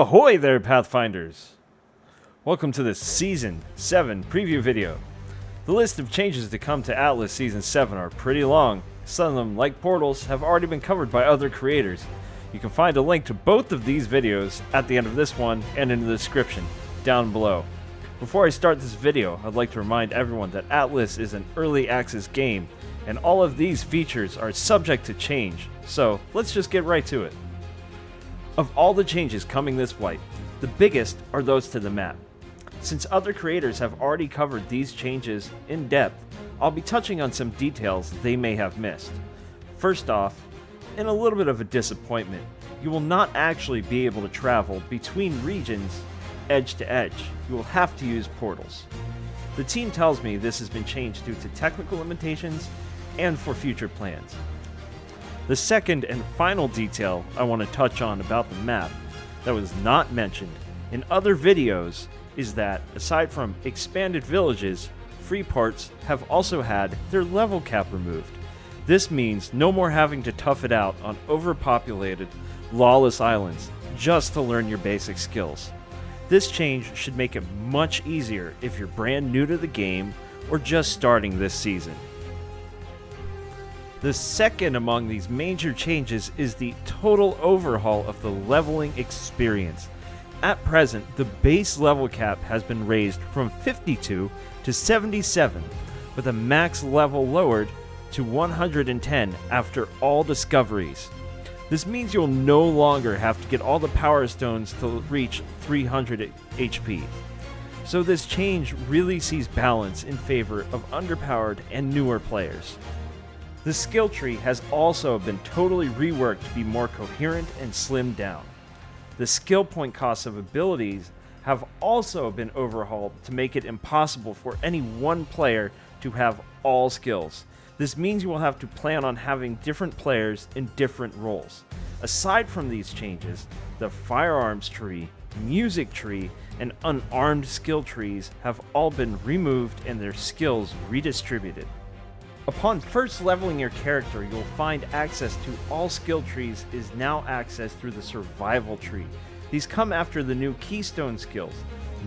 Ahoy there, Pathfinders! Welcome to the Season 7 preview video. The list of changes to come to Atlas Season 7 are pretty long. Some of them, like Portals, have already been covered by other creators. You can find a link to both of these videos at the end of this one and in the description down below. Before I start this video, I'd like to remind everyone that Atlas is an early access game, and all of these features are subject to change, so let's just get right to it. Of all the changes coming this wipe, the biggest are those to the map. Since other creators have already covered these changes in depth, I'll be touching on some details they may have missed. First off, in a little bit of a disappointment, you will not actually be able to travel between regions edge to edge. You will have to use portals. The team tells me this has been changed due to technical limitations and for future plans. The second and final detail I want to touch on about the map that was not mentioned in other videos is that, aside from expanded villages, freeports have also had their level cap removed. This means no more having to tough it out on overpopulated, lawless islands just to learn your basic skills. This change should make it much easier if you're brand new to the game or just starting this season. The second among these major changes is the total overhaul of the leveling experience. At present, the base level cap has been raised from 52 to 77, with a max level lowered to 110 after all discoveries. This means you'll no longer have to get all the power stones to reach 300 HP. So this change really sees balance in favor of underpowered and newer players. The skill tree has also been totally reworked to be more coherent and slimmed down. The skill point costs of abilities have also been overhauled to make it impossible for any one player to have all skills. This means you will have to plan on having different players in different roles. Aside from these changes, the firearms tree, music tree, and unarmed skill trees have all been removed and their skills redistributed. Upon first leveling your character, you'll find access to all skill trees is now accessed through the survival tree. These come after the new keystone skills,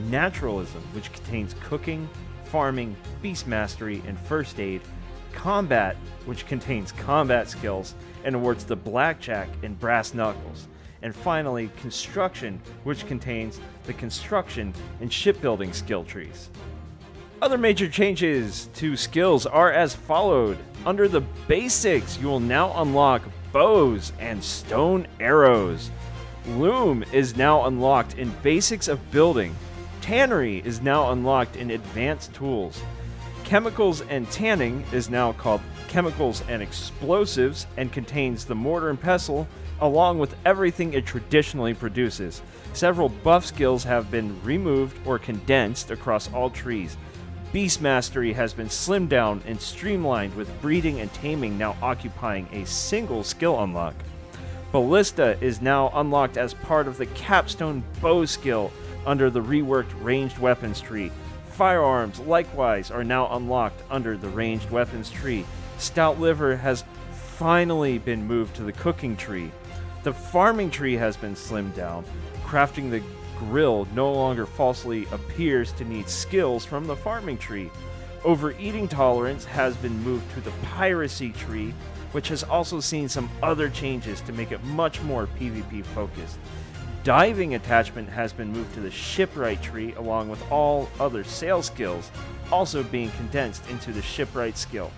naturalism, which contains cooking, farming, beast mastery, and first aid, combat, which contains combat skills and awards the blackjack and brass knuckles, and finally construction, which contains the construction and shipbuilding skill trees. Other major changes to skills are as followed. Under the basics, you will now unlock bows and stone arrows. Loom is now unlocked in basics of building. Tannery is now unlocked in advanced tools. Chemicals and tanning is now called chemicals and explosives and contains the mortar and pestle along with everything it traditionally produces. Several buff skills have been removed or condensed across all trees. Beast Mastery has been slimmed down and streamlined with breeding and taming now occupying a single skill unlock. Ballista is now unlocked as part of the Capstone Bow skill under the reworked ranged weapons tree. Firearms, likewise, are now unlocked under the ranged weapons tree. Stout Liver has finally been moved to the cooking tree. The farming tree has been slimmed down. Crafting the grill no longer falsely appears to need skills from the farming tree. Overeating tolerance has been moved to the piracy tree, which has also seen some other changes to make it much more PvP focused. Diving attachment has been moved to the shipwright tree along with all other sail skills also being condensed into the shipwright skill.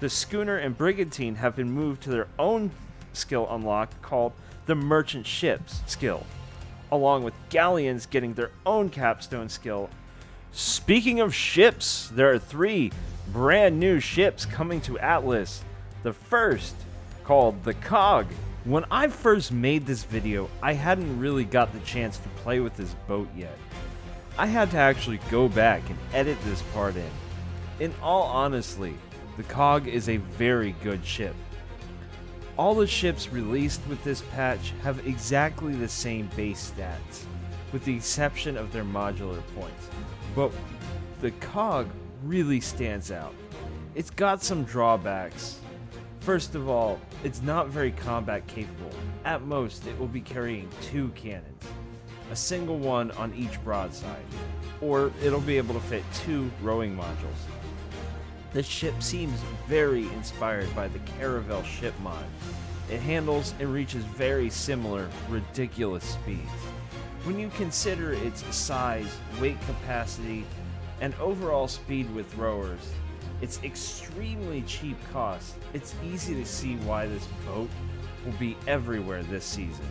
The schooner and brigantine have been moved to their own skill unlock called the merchant ships skill along with galleons getting their own capstone skill. Speaking of ships, there are three brand new ships coming to Atlas. The first, called the Cog. When I first made this video, I hadn't really got the chance to play with this boat yet. I had to actually go back and edit this part in. In all honesty, the Cog is a very good ship. All the ships released with this patch have exactly the same base stats, with the exception of their modular points. But the COG really stands out. It's got some drawbacks. First of all, it's not very combat capable. At most, it will be carrying two cannons. a single one on each broadside, or it'll be able to fit two rowing modules. This ship seems very inspired by the Caravel ship mod. It handles and reaches very similar, ridiculous speeds. When you consider its size, weight capacity, and overall speed with rowers, its extremely cheap cost, it's easy to see why this boat will be everywhere this season.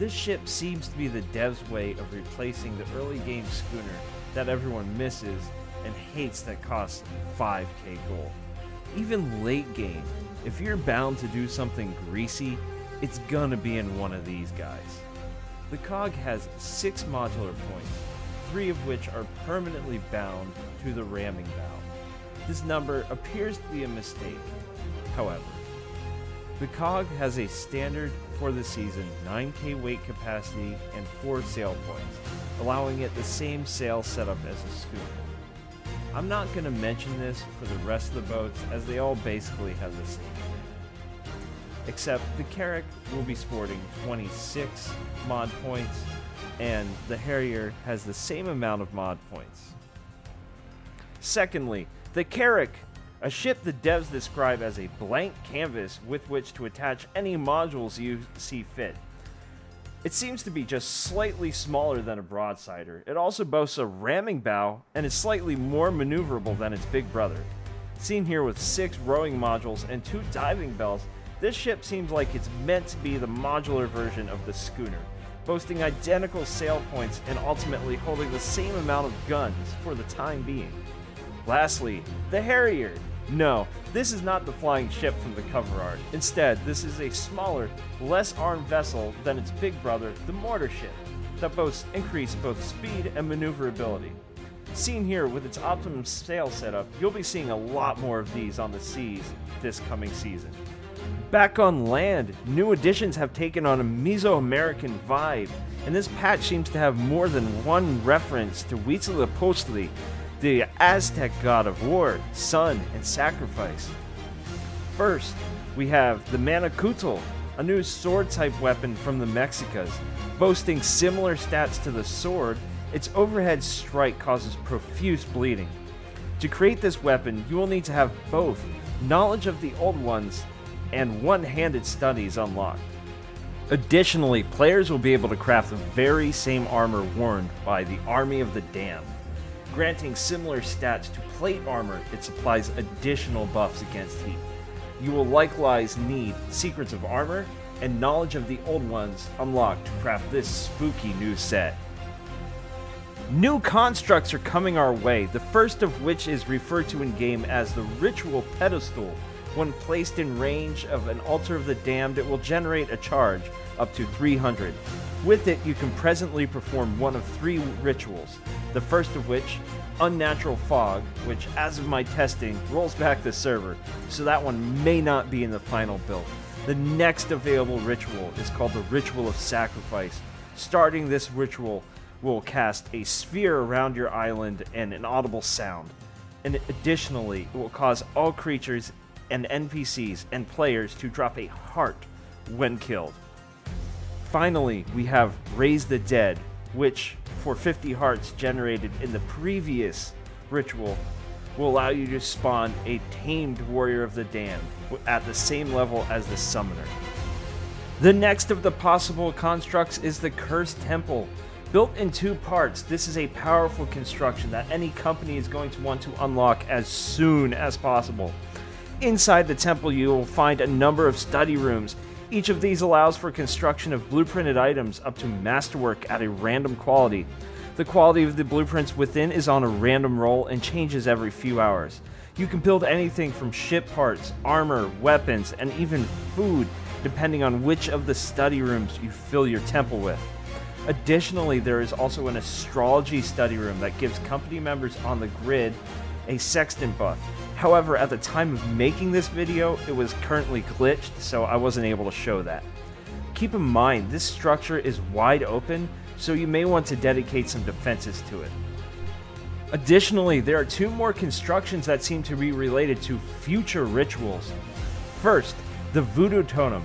This ship seems to be the dev's way of replacing the early game schooner that everyone misses and hates that cost 5k gold. Even late game, if you're bound to do something greasy, it's gonna be in one of these guys. The cog has 6 modular points, 3 of which are permanently bound to the ramming bow. This number appears to be a mistake, however. The cog has a standard for the season 9k weight capacity and 4 sail points, allowing it the same sail setup as a schooner. I'm not going to mention this for the rest of the boats as they all basically have the same. Except the Carrack will be sporting 26 mod points and the Harrier has the same amount of mod points. Secondly, the Carrack, a ship the devs describe as a blank canvas with which to attach any modules you see fit. It seems to be just slightly smaller than a broadsider. It also boasts a ramming bow and is slightly more maneuverable than its big brother. Seen here with six rowing modules and two diving bells, this ship seems like it's meant to be the modular version of the schooner, boasting identical sail points and ultimately holding the same amount of guns for the time being. Lastly, the Harrier. No, this is not the flying ship from the cover art. Instead, this is a smaller, less armed vessel than its big brother, the mortar ship, that boasts increased both speed and maneuverability. Seen here with its optimum sail setup, you'll be seeing a lot more of these on the seas this coming season. Back on land, new additions have taken on a Mesoamerican vibe, and this patch seems to have more than one reference to Huitzilopochtli, the Aztec god of war, sun, and sacrifice. First, we have the Manacutl, a new sword type weapon from the Mexicas. Boasting similar stats to the sword, its overhead strike causes profuse bleeding. To create this weapon, you will need to have both knowledge of the old ones and one handed studies unlocked. Additionally, players will be able to craft the very same armor worn by the Army of the Damned. Granting similar stats to plate armor, it supplies additional buffs against heat. You will likewise need Secrets of Armor and Knowledge of the Old Ones unlocked to craft this spooky new set. New constructs are coming our way, the first of which is referred to in game as the Ritual Pedestal. When placed in range of an Altar of the Damned, it will generate a charge up to 300. With it, you can presently perform one of three rituals. The first of which, Unnatural Fog, which, as of my testing, rolls back the server, so that one may not be in the final build. The next available ritual is called the Ritual of Sacrifice. Starting this ritual will cast a sphere around your island and an audible sound. And additionally, it will cause all creatures and NPCs and players to drop a heart when killed. Finally, we have Raise the Dead, which, for 50 hearts generated in the previous ritual, will allow you to spawn a tamed Warrior of the Damned at the same level as the Summoner. The next of the possible constructs is the Cursed Temple. Built in two parts, this is a powerful construction that any company is going to want to unlock as soon as possible. Inside the temple, you will find a number of study rooms each of these allows for construction of blueprinted items up to masterwork at a random quality. The quality of the blueprints within is on a random roll and changes every few hours. You can build anything from ship parts, armor, weapons, and even food, depending on which of the study rooms you fill your temple with. Additionally, there is also an astrology study room that gives company members on the grid a sextant buff. However, at the time of making this video, it was currently glitched, so I wasn't able to show that. Keep in mind, this structure is wide open, so you may want to dedicate some defenses to it. Additionally, there are two more constructions that seem to be related to future rituals. First, the Voodoo Totem.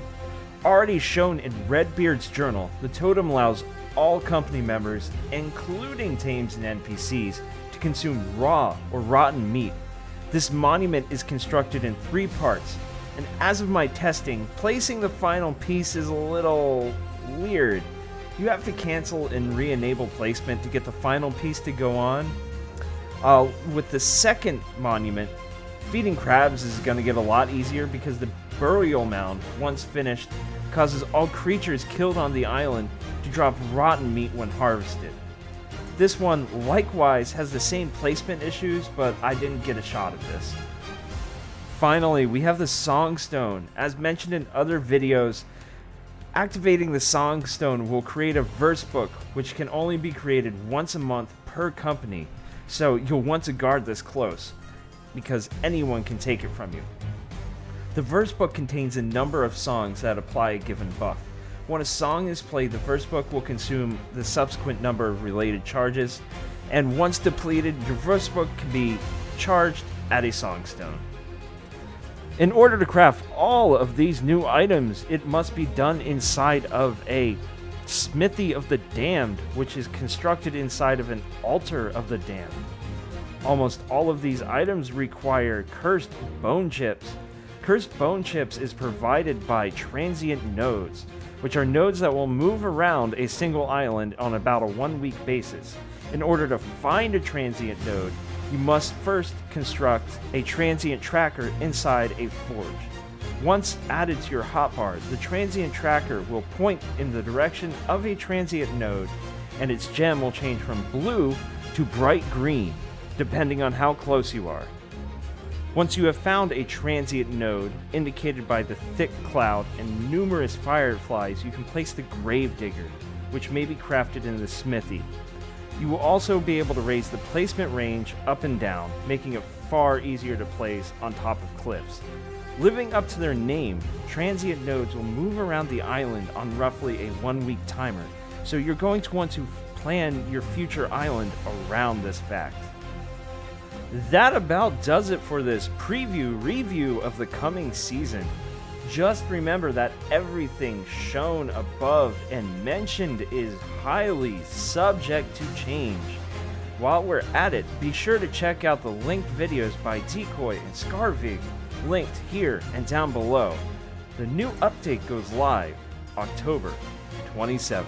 Already shown in Redbeard's journal, the totem allows all company members, including tames and NPCs, to consume raw or rotten meat. This monument is constructed in three parts, and as of my testing, placing the final piece is a little weird. You have to cancel and re enable placement to get the final piece to go on. Uh, with the second monument, feeding crabs is going to get a lot easier because the burial mound, once finished, causes all creatures killed on the island to drop rotten meat when harvested. This one likewise has the same placement issues, but I didn't get a shot of this. Finally, we have the Songstone. As mentioned in other videos, activating the Songstone will create a verse book, which can only be created once a month per company, so you'll want to guard this close, because anyone can take it from you. The verse book contains a number of songs that apply a given buff. When a song is played, the first book will consume the subsequent number of related charges, and once depleted, your first book can be charged at a songstone. In order to craft all of these new items, it must be done inside of a Smithy of the Damned, which is constructed inside of an altar of the damned. Almost all of these items require cursed bone chips. Cursed bone chips is provided by transient nodes, which are nodes that will move around a single island on about a one week basis. In order to find a transient node, you must first construct a transient tracker inside a forge. Once added to your hotbar, the transient tracker will point in the direction of a transient node, and its gem will change from blue to bright green, depending on how close you are. Once you have found a transient node, indicated by the thick cloud and numerous fireflies, you can place the Gravedigger, which may be crafted in the smithy. You will also be able to raise the placement range up and down, making it far easier to place on top of cliffs. Living up to their name, transient nodes will move around the island on roughly a one week timer, so you're going to want to plan your future island around this fact. That about does it for this preview review of the coming season. Just remember that everything shown above and mentioned is highly subject to change. While we're at it, be sure to check out the linked videos by Decoyy and Skarvig, linked here and down below. The new update goes live October 27th.